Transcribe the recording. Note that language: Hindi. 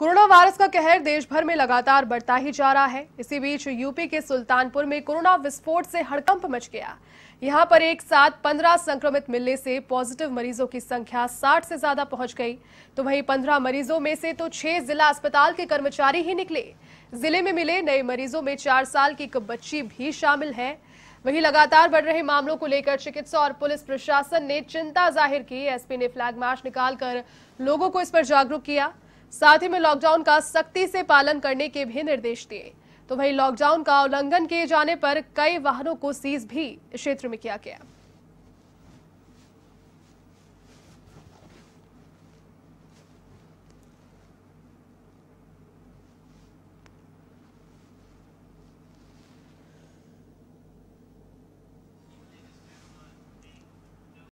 कोरोना वायरस का कहर देश भर में लगातार बढ़ता ही जा रहा है। इसी बीच यूपी के सुल्तानपुर में कोरोना विस्फोट से हड़कंप मच गया। यहाँ पर एक साथ 15 संक्रमित मिलने से पॉजिटिव मरीजों की संख्या 60 से ज़्यादा पहुँच गई। तो वहीं 15 मरीजों में से तो छह जिला अस्पताल के कर्मचारी ही निकले। ज़िले में मिले नए मरीजों में चार साल की एक बच्ची भी शामिल है। वहीं लगातार बढ़ रहे मामलों को लेकर चिकित्सा और पुलिस प्रशासन ने चिंता ज़ाहिर की। एसपी ने फ्लैग मार्च निकालकर लोगों को इस पर जागरूक किया। साथ ही में लॉकडाउन का सख्ती से पालन करने के भी निर्देश दिए। तो वहीं लॉकडाउन का उल्लंघन किए जाने पर कई वाहनों को सीज भी क्षेत्र में किया गया।